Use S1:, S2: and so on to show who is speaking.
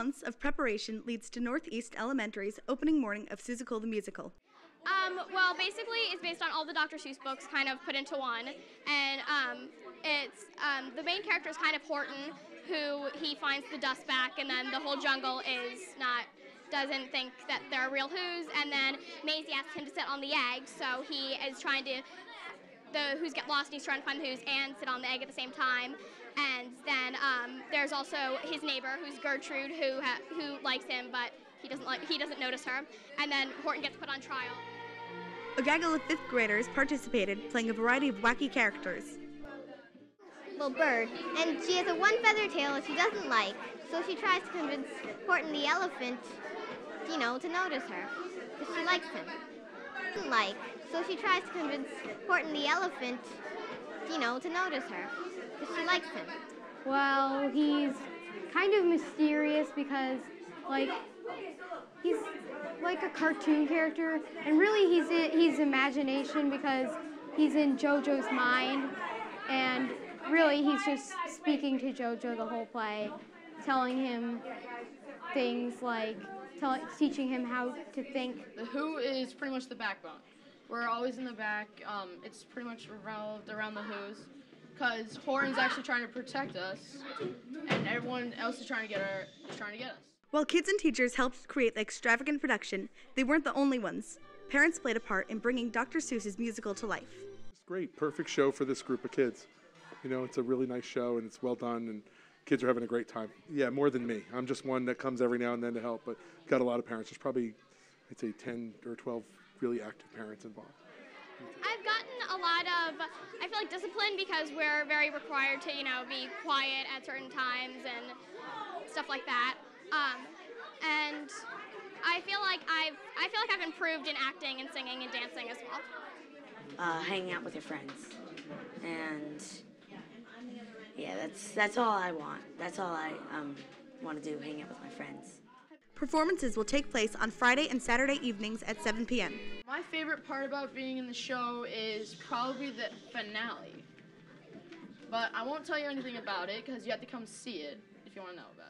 S1: months of preparation leads to Northeast Elementary's opening morning of Seussical the Musical.
S2: Um, well, basically, it's based on all the Dr. Seuss books kind of put into one, and um, it's um, the main character is kind of Horton, who he finds the dust back, and then the whole jungle is not doesn't think that they're real Who's, and then Mayzie asks him to sit on the egg, so he is trying to the Who's get lost, and he's trying to find the Who's and sit on the egg at the same time. And then um, there's also his neighbor, who's Gertrude, who ha- who likes him, but he doesn't like he doesn't notice her. And then Horton gets put on trial.
S1: A gaggle of fifth graders participated, playing a variety of wacky characters.
S3: little bird, and she has a one feather tail that she doesn't like. So she tries to convince Horton the elephant, you know, to notice her, because she likes him. Like. So she tries to convince Horton the elephant, you know, to notice her, because she likes him.
S4: Well, he's kind of mysterious because, like, he's like a cartoon character, and really he's in, he's imagination because he's in JoJo's mind, and really he's just speaking to JoJo the whole play, telling him things like tell, teaching him how to think.
S5: The Who is pretty much the backbone. We're always in the back. Um, it's pretty much revolved around the Who's, because Horton's actually trying to protect us, and everyone else is trying to get her, is trying to get us.
S1: While kids and teachers helped create the extravagant production, they weren't the only ones. Parents played a part in bringing Dr. Seuss's musical to life.
S6: It's great, perfect show for this group of kids. You know, it's a really nice show and it's well done, and kids are having a great time. Yeah, more than me. I'm just one that comes every now and then to help, but got a lot of parents. There's probably, I'd say, 10 or 12 really active parents involved.
S2: I've gotten a lot of, I feel like discipline because we're very required to, you know, be quiet at certain times and stuff like that. Um, and I feel like I've, I feel like I've improved in acting and singing and dancing as well.
S7: uh, hanging out with your friends, and yeah, that's that's all I want. That's all I um, want to do, hang out with my friends.
S1: Performances will take place on Friday and Saturday evenings at 7 p.m.
S5: My favorite part about being in the show is probably the finale. But I won't tell you anything about it because you have to come see it if you want to know about it.